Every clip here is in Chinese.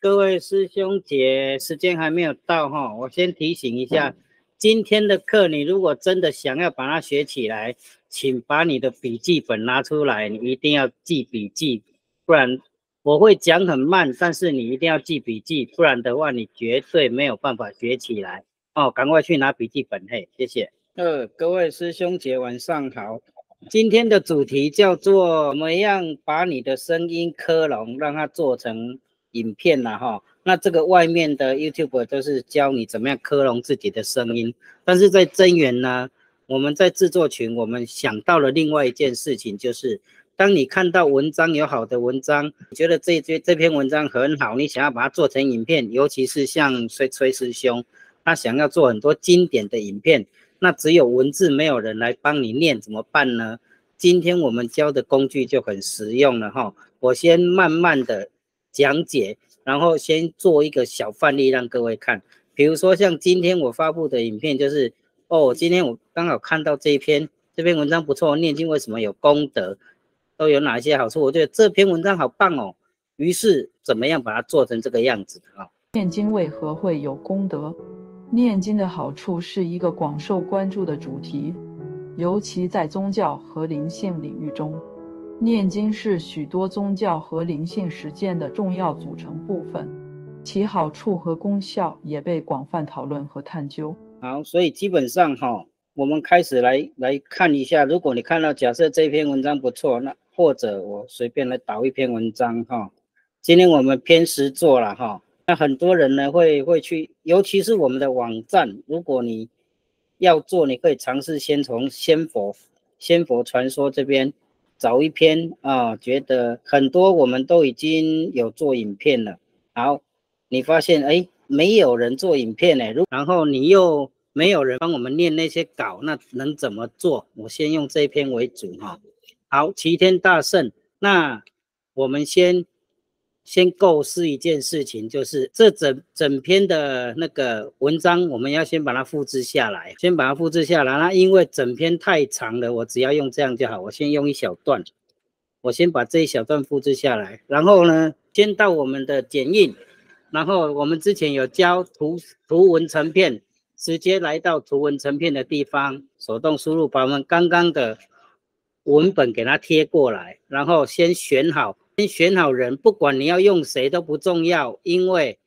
各位师兄姐，时间还没有到哈，我先提醒一下，今天的课你如果真的想要把它学起来，请把你的笔记本拿出来，你一定要记笔记，不然我会讲很慢，但是你一定要记笔记，不然的话你绝对没有办法学起来哦。赶快去拿笔记本，嘿，谢谢。呃，各位师兄姐晚上好。今天的主题叫做怎么样把你的声音克隆，让它做成影片了哈。那这个外面的 YouTube 都是教你怎么样克隆自己的声音，但是在真源呢，我们在制作群，我们想到了另外一件事情，就是当你看到文章有好的文章，觉得这这这篇文章很好，你想要把它做成影片，尤其是像崔崔师兄，他想要做很多经典的影片。那只有文字，没有人来帮你念，怎么办呢？今天我们教的工具就很实用了哈。我先慢慢的讲解，然后先做一个小范例让各位看。比如说像今天我发布的影片，就是哦，今天我刚好看到这一篇，这篇文章不错，念经为什么有功德，都有哪些好处？我觉得这篇文章好棒哦。于是怎么样把它做成这个样子啊？念经为何会有功德？念经的好处是一个广受关注的主题，尤其在宗教和灵性领域中，念经是许多宗教和灵性实践的重要组成部分，其好处和功效也被广泛讨论和探究。好，所以基本上哈，我们开始来来看一下，如果你看到假设这篇文章不错，那或者我随便来导一篇文章哈，今天我们偏实做了哈。那很多人呢会会去，尤其是我们的网站，如果你要做，你可以尝试先从仙佛仙佛传说这边找一篇啊，觉得很多我们都已经有做影片了，好，你发现哎没有人做影片呢，如然后你又没有人帮我们念那些稿，那能怎么做？我先用这篇为主哈。好，齐天大圣，那我们先。先构思一件事情，就是这整整篇的那个文章，我们要先把它复制下来，先把它复制下来。那因为整篇太长了，我只要用这样就好。我先用一小段，我先把这一小段复制下来，然后呢，先到我们的剪映，然后我们之前有教图图文成片，直接来到图文成片的地方，手动输入，把我们刚刚的文本给它贴过来，然后先选好。先选好人，不管你要用谁都不重要，因为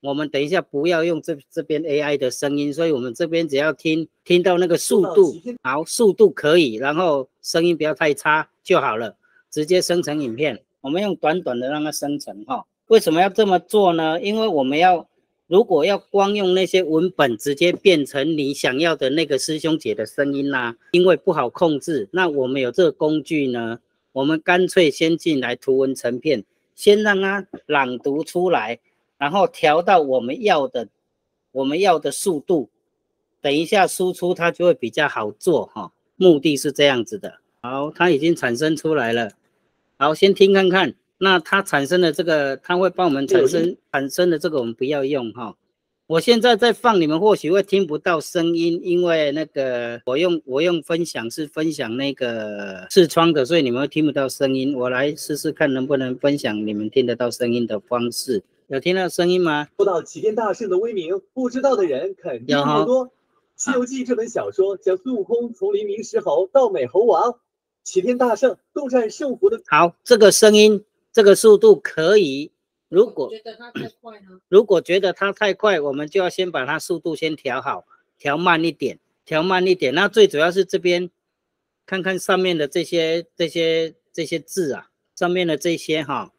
我们等一下不要用这这边 AI 的声音，所以我们这边只要听听到那个速度，好，速度可以，然后声音不要太差就好了，直接生成影片。我们用短短的让它生成哈。为什么要这么做呢？因为我们要如果要光用那些文本直接变成你想要的那个师兄姐的声音啦，因为不好控制，那我们有这个工具呢。我们干脆先进来图文成片，先让它朗读出来，然后调到我们要的我们要的速度，等一下输出它就会比较好做哈。目的是这样子的。好，它已经产生出来了。好，先听看看。那它产生的这个，它会帮我们产生产生的这个，我们不要用哈。我现在在放，你们或许会听不到声音，因为那个我用我用分享是分享那个视窗的，所以你们会听不到声音。我来试试看能不能分享你们听得到声音的方式。有听到声音吗？说到齐天大圣的威名，不知道的人肯定不多。《西游记》这本小说讲孙悟空从黎明石猴到美猴王，齐天大圣斗战胜佛的。好，这个声音，这个速度可以。如果觉得它太快呢？如果觉得它太快，我们就要先把它速度先调好，调慢一点，调慢一点。那最主要是这边看看上面的这些、这些、这些字啊，上面的这些哈，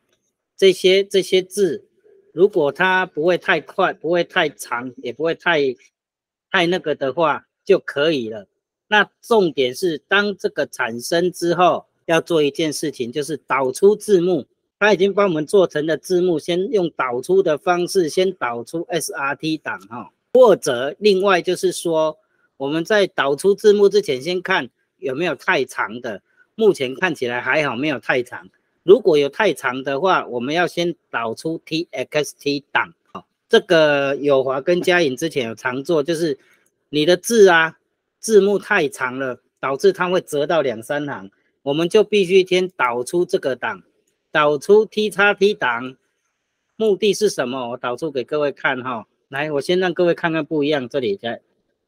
这些这些字，如果它不会太快，不会太长，也不会太太那个的话，就可以了。那重点是当这个产生之后，要做一件事情，就是导出字幕。他已经帮我们做成了字幕，先用导出的方式先导出 SRT 档哈，或者另外就是说，我们在导出字幕之前先看有没有太长的，目前看起来还好，没有太长。如果有太长的话，我们要先导出 TXT 档哈。这个友华跟嘉颖之前有常做，就是你的字啊，字幕太长了，导致它会折到两三行，我们就必须先导出这个档。导出 T 叉 T 档，目的是什么？我导出给各位看哈。来，我先让各位看看不一样。这里在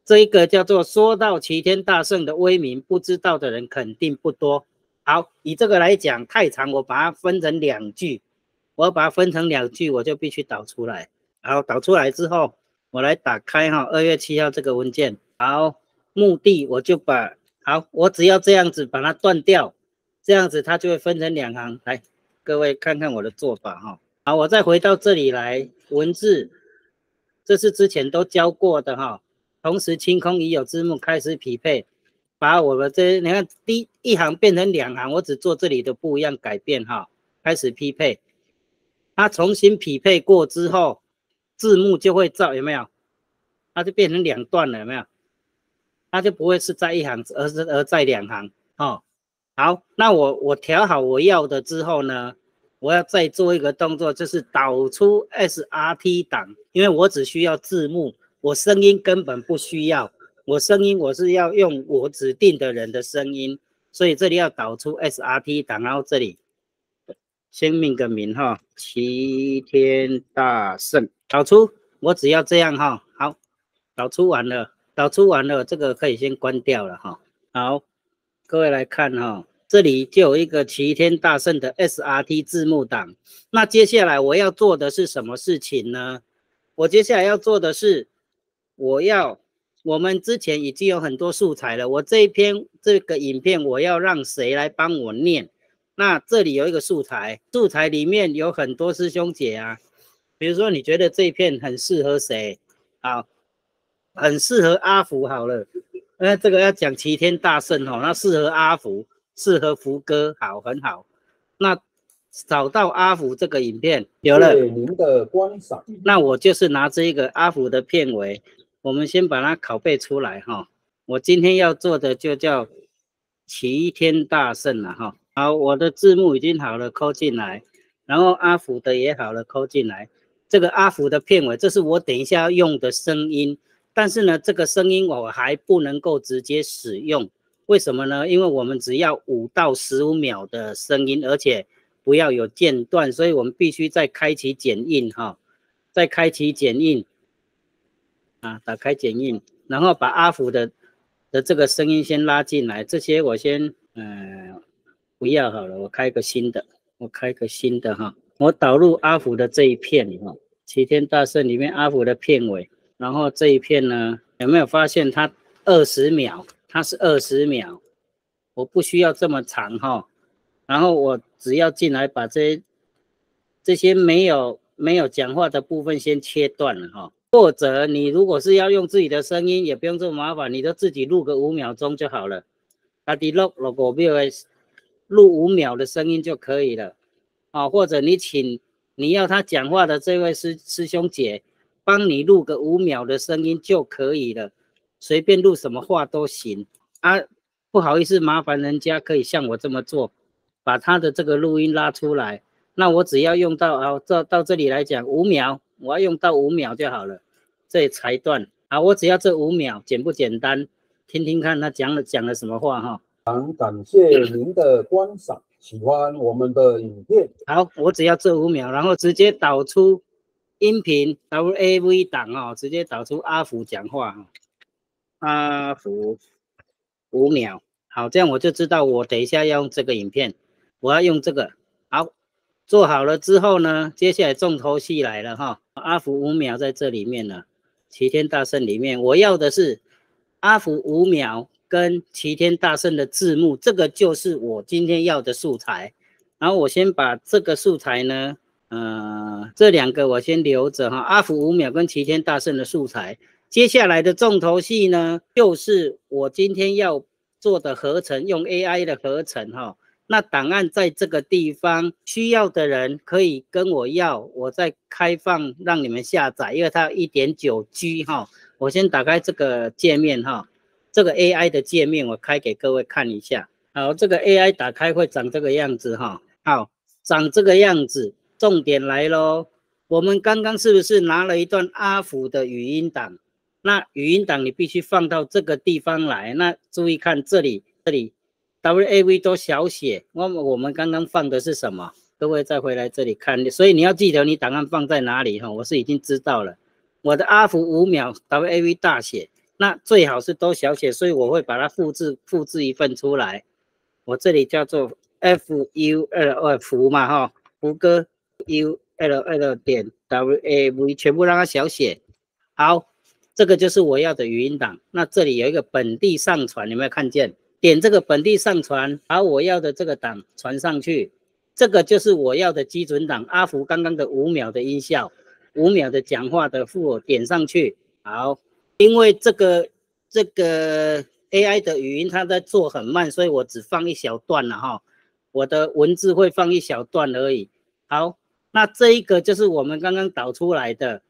这一个叫做说到齐天大圣的威名，不知道的人肯定不多。好，以这个来讲太长，我把它分成两句。我把它分成两句，我就必须导出来。好，导出来之后，我来打开哈，二月七号这个文件。好，目的我就把好，我只要这样子把它断掉，这样子它就会分成两行。来，各位看看我的做法哈。好，我再回到这里来，文字，这是之前都教过的哈。同时清空已有字幕，开始匹配，把我的这你看第一行变成两行，我只做这里的不一样改变哈，开始匹配。它重新匹配过之后，字幕就会照，有没有？它就变成两段了，有没有？它就不会是在一行，而是而在两行。哦，好，那我我调好我要的之后呢，我要再做一个动作，就是导出 SRT 档，因为我只需要字幕，我声音根本不需要，我声音我是要用我指定的人的声音，所以这里要导出 SRT 档，然后这里。先命个名哈，齐天大圣导出，我只要这样哈，好，导出完了，导出完了，这个可以先关掉了哈。好，各位来看哈，这里就有一个齐天大圣的 SRT 字幕档。那接下来我要做的是什么事情呢？我接下来要做的是，我要我们之前已经有很多素材了，我这一篇这个影片我要让谁来帮我念？那这里有一个素材，素材里面有很多师兄姐啊，比如说你觉得这一片很适合谁？好，很适合阿福好了，那这个要讲齐天大圣哦，那适合阿福，适合福哥，好，很好。那找到阿福这个影片有了，您的观赏。那我就是拿这一个阿福的片尾，我们先把它拷贝出来哈。我今天要做的就叫齐天大圣了哈。好，我的字幕已经好了，扣进来，然后阿福的也好了，扣进来。这个阿福的片尾，这是我等一下要用的声音，但是呢，这个声音我还不能够直接使用，为什么呢？因为我们只要五到十五秒的声音，而且不要有间断，所以我们必须再开启剪映哈，再开启剪映啊，打开剪映，然后把阿福的的这个声音先拉进来，这些我先嗯。不要好了，我开个新的，我开个新的哈，我导入阿福的这一片哈，齐天大圣里面阿福的片尾，然后这一片呢，有没有发现它二十秒，它是二十秒，我不需要这么长哈，然后我只要进来把这这些没有没有讲话的部分先切断了哈，或者你如果是要用自己的声音，也不用这么麻烦，你都自己录个五秒钟就好了，阿迪录录个秒诶。录五秒的声音就可以了，啊，或者你请你要他讲话的这位师师兄姐帮你录个五秒的声音就可以了，随便录什么话都行啊。不好意思，麻烦人家可以像我这么做，把他的这个录音拉出来，那我只要用到啊，这到这里来讲五秒，我要用到五秒就好了，这里裁断啊，我只要这五秒，简不简单？听听看他讲了讲了什么话哈。常感谢您的观赏，喜欢我们的影片。好，我只要这五秒，然后直接导出音频 WAV 档哦，直接导出阿福讲话哈。阿福五秒，好，这样我就知道我等一下要用这个影片，我要用这个。好，做好了之后呢，接下来重头戏来了哈。阿福五秒在这里面呢，齐天大圣里面，我要的是阿福五秒。跟齐天大圣的字幕，这个就是我今天要的素材。然后我先把这个素材呢，呃，这两个我先留着哈。阿福五秒跟齐天大圣的素材，接下来的重头戏呢，就是我今天要做的合成，用 AI 的合成哈。那档案在这个地方，需要的人可以跟我要，我再开放让你们下载，因为它一点九 G 哈。我先打开这个界面哈。这个 AI 的界面我开给各位看一下。好，这个 AI 打开会长这个样子哈。好，长这个样子。重点来喽，我们刚刚是不是拿了一段阿福的语音档？那语音档你必须放到这个地方来。那注意看这里，这里 WAV 都小写。我我们刚刚放的是什么？各位再回来这里看，所以你要记得你档案放在哪里哈，我是已经知道了。我的阿福五秒 WAV 大写，那最好是都小写，所以我会把它复制复制一份出来。我这里叫做 FUL 福嘛哈，福哥 ULL 点 WAV 全部让它小写。好，这个就是我要的语音档。那这里有一个本地上传，有没有看见？点这个本地上传，把我要的这个档传上去。这个就是我要的基准档，阿福刚刚的五秒的音效，五秒的讲话的负点上去。好，因为这个这个 AI 的语音它在做很慢，所以我只放一小段了哈。我的文字会放一小段而已。好，那这一个就是我们刚刚导出来的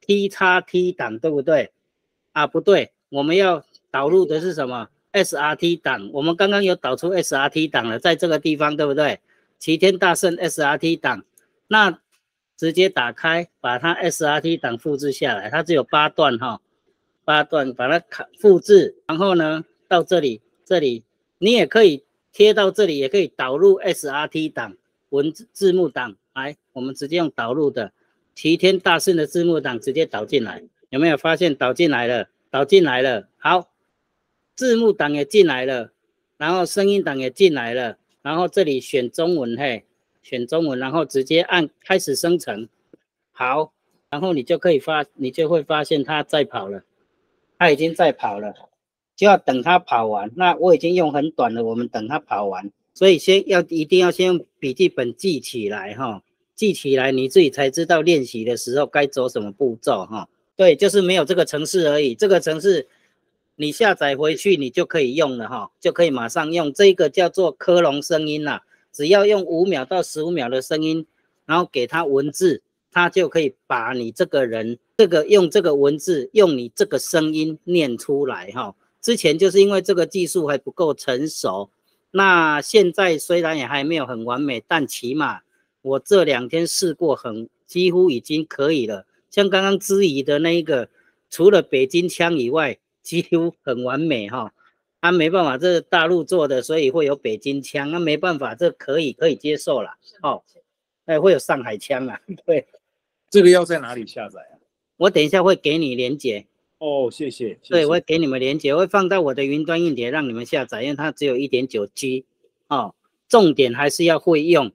T 叉 T 档，对不对？啊，不对，我们要导入的是什么 SRT 档？我们刚刚有导出 SRT 档了，在这个地方，对不对？齐天大圣 SRT 档，那直接打开，把它 SRT 档复制下来，它只有八段哈，八段把它卡复制，然后呢到这里，这里你也可以贴到这里，也可以导入 SRT 档文字字幕档，来，我们直接用导入的齐天大圣的字幕档直接导进来，有没有发现导进来了？导进来了，好，字幕档也进来了，然后声音档也进来了。然后这里选中文，嘿，选中文，然后直接按开始生成，好，然后你就可以发，你就会发现它在跑了，它已经在跑了，就要等它跑完。那我已经用很短的，我们等它跑完，所以先要一定要先用笔记本记起来，哈，记起来你自己才知道练习的时候该走什么步骤，哈，对，就是没有这个程式而已，这个程式。你下载回去，你就可以用了哈，就可以马上用。这个叫做科隆声音啦，只要用五秒到十五秒的声音，然后给它文字，它就可以把你这个人，这个用这个文字，用你这个声音念出来哈。之前就是因为这个技术还不够成熟，那现在虽然也还没有很完美，但起码我这两天试过，很几乎已经可以了。像刚刚质疑的那一个，除了北京腔以外。几乎很完美哈，他没办法，这是大陆做的，所以会有北京腔，那没办法，这可以可以接受了哦。哎，会有上海腔啊，对。这个要在哪里下载啊？我等一下会给你连接。哦，谢谢。对，我会给你们连接，我会放到我的云端硬碟让你们下载，因为它只有一点九 G 哦。重点还是要会用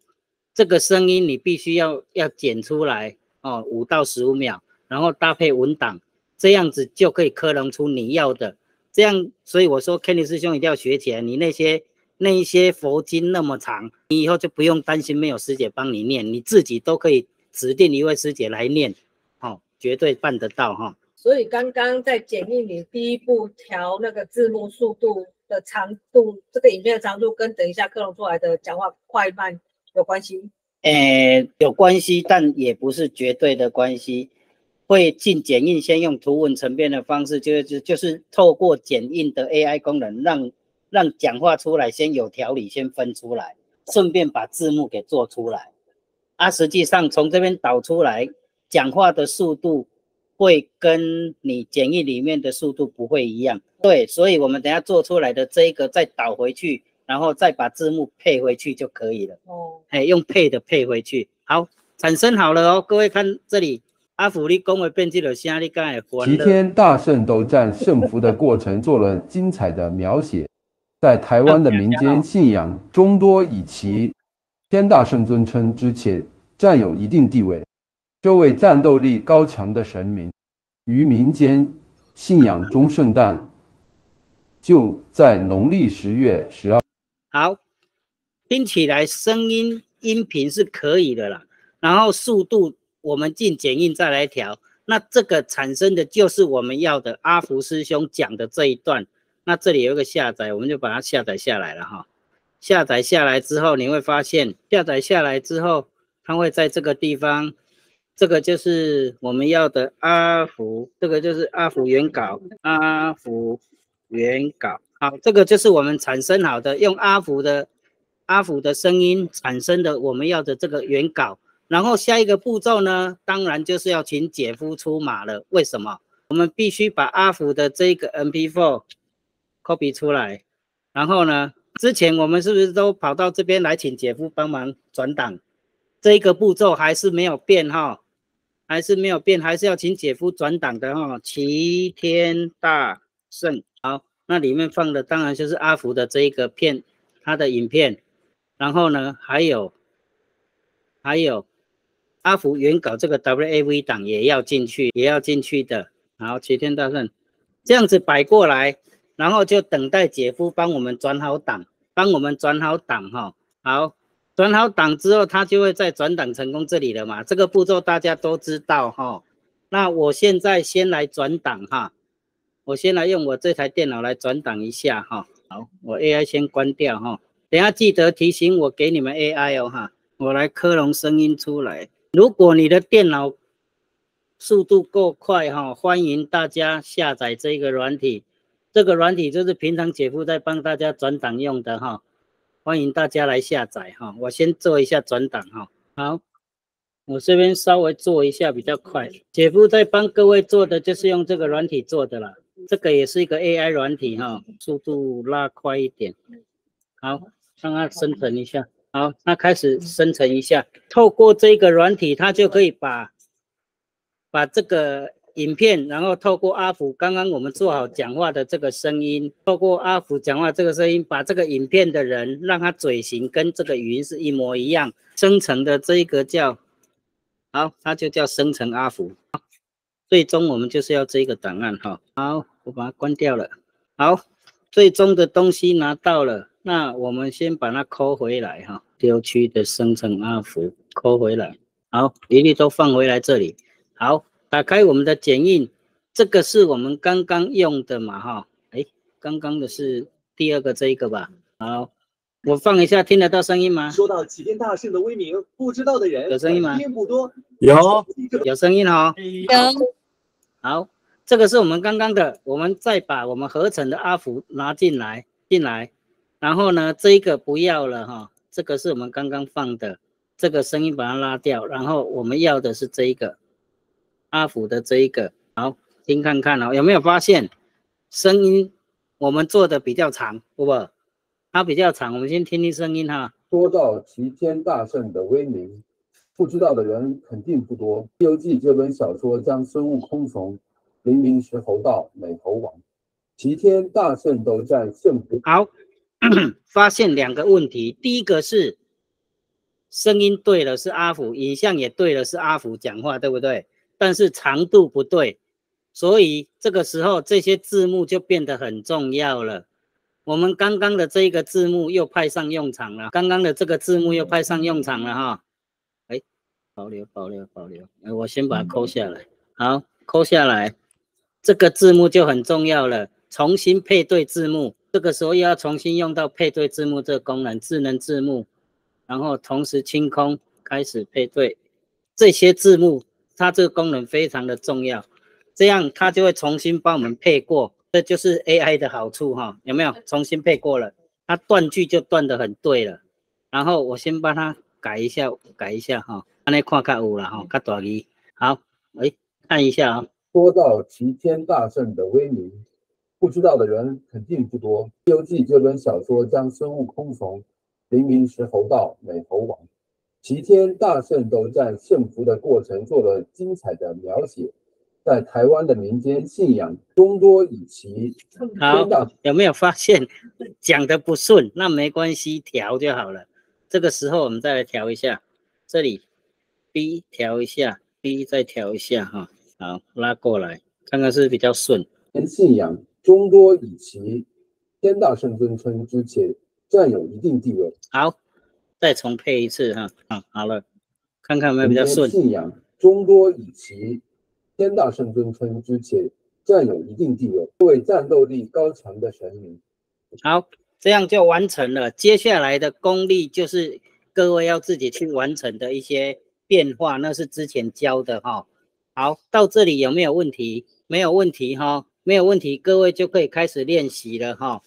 这个声音，你必须要要剪出来哦，五到十五秒，然后搭配文档。这样子就可以克隆出你要的，这样，所以我说 Kenny 师兄一定要学起来。你那些那一些佛经那么长，你以后就不用担心没有师姐帮你念，你自己都可以指定一位师姐来念，哦，绝对办得到哈。所以刚刚在剪映里第一步调那个字幕速度的长度，这个影片的长度跟等一下克隆出来的讲话快慢有关系？诶，有关系，但也不是绝对的关系。会进剪映，先用图文层面的方式，就就就是透过剪映的 AI 功能，让让讲话出来先有条理，先分出来，顺便把字幕给做出来。啊，实际上从这边导出来，讲话的速度会跟你剪映里面的速度不会一样。对，所以我们等下做出来的这一个再导回去，然后再把字幕配回去就可以了。哦，哎，用配的配回去，好，产生好了哦，各位看这里。阿福，你讲的变这个声，你敢会齐天大圣斗战胜服的过程做了精彩的描写，在台湾的民间信仰众多，以其天大圣尊称之且占有一定地位。这位战斗力高强的神明，于民间信仰中圣诞就在农历十月十二。好，听起来声音音频是可以的啦，然后速度。我们进剪映再来调，那这个产生的就是我们要的阿福师兄讲的这一段。那这里有一个下载，我们就把它下载下来了哈。下载下来之后，你会发现下载下来之后，它会在这个地方，这个就是我们要的阿福，这个就是阿福原稿，阿福原稿。好，这个就是我们产生好的用阿福的阿福的声音产生的我们要的这个原稿。然后下一个步骤呢，当然就是要请姐夫出马了。为什么？我们必须把阿福的这个 MP4 copy 出来。然后呢，之前我们是不是都跑到这边来请姐夫帮忙转档？这个步骤还是没有变哈，还是没有变，还是要请姐夫转档的哈。齐天大圣，好，那里面放的当然就是阿福的这一个片，他的影片，然后呢，还有还有阿福原稿这个 WAV 档也要进去，也要进去的。好，齐天大圣，这样子摆过来，然后就等待姐夫帮我们转好档，帮我们转好档哈。好。转好档之后，它就会在转档成功这里了嘛？这个步骤大家都知道哈。那我现在先来转档哈，我先来用我这台电脑来转档一下哈。好，我 AI 先关掉哈。等下记得提醒我给你们 AI 哦哈。我来克隆声音出来。如果你的电脑速度够快哈，欢迎大家下载这个软体。这个软体就是平常姐夫在帮大家转档用的哈。欢迎大家来下载哈，我先做一下转档哈。好，我这边稍微做一下比较快。姐夫在帮各位做的就是用这个软体做的啦，这个也是一个 AI 软体哈，速度拉快一点。好，让它生成一下。好，那开始生成一下。透过这个软体，它就可以把把这个。影片，然后透过阿福刚刚我们做好讲话的这个声音，透过阿福讲话这个声音，把这个影片的人让他嘴型跟这个语音是一模一样，生成的这一个叫好，它就叫生成阿福。最终我们就是要这个档案哈。好，我把它关掉了。好，最终的东西拿到了，那我们先把它抠回来哈。丢区的生成阿福抠回来，好，一律都放回来这里。好。打开我们的剪映，这个是我们刚刚用的嘛哈？哎，刚刚的是第二个这一个吧？好，我放一下，听得到声音吗？说到齐天大圣的威名，不知道的人有声音吗？不多，有有声音哈。有。好，这个是我们刚刚的，我们再把我们合成的阿福拿进来，进来，然后呢，这一个不要了哈，这个是我们刚刚放的，这个声音把它拉掉，然后我们要的是这一个。阿福的这一个，好听看看哦，有没有发现声音我们做的比较长，不不，它比较长，我们先听听声音哈。说到齐天大圣的威名，不知道的人肯定不多。《西游记》这本小说将孙悟空从灵明石猴到美猴王，齐天大圣都在圣府。好，发现两个问题，第一个是声音对了是阿福，影像也对了是阿福讲话，对不对？但是长度不对，所以这个时候这些字幕就变得很重要了。我们刚刚的这个字幕又派上用场了，刚刚的这个字幕又派上用场了哈。哎，保留保留保留，哎，我先把它抠下来。好，抠下来，这个字幕就很重要了。重新配对字幕，这个时候又要重新用到配对字幕这个功能，智能字幕，然后同时清空，开始配对这些字幕。它这个功能非常的重要，这样它就会重新帮我们配过，这就是 AI 的好处哈，有没有？重新配过了，它断句就断得很对了。然后我先帮它改一下，改一下哈，安尼看看有了哈，较大字。好，哎，看一下啊。说到齐天大圣的威名，不知道的人肯定不多。《西游记》这本小说将孙悟空从黎明石猴到美猴王。齐天大圣都在圣福的过程做了精彩的描写，在台湾的民间信仰众多以其好，有没有发现讲的不顺？那没关系，调就好了。这个时候我们再来调一下，这里 B 调一下，B 再调一下哈。好，拉过来看看是比较顺。信仰众多以其天大圣尊称之，前占有一定地位。好。再重配一次哈，好，好了，看看有没有比较顺。信仰中多以其天大圣尊称之，且占有一定地位，作为战斗力高强的神明。好，这样就完成了。接下来的功力就是各位要自己去完成的一些变化，那是之前教的哈。好，到这里有没有问题？没有问题哈，没有问题，各位就可以开始练习了哈。